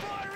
Fire!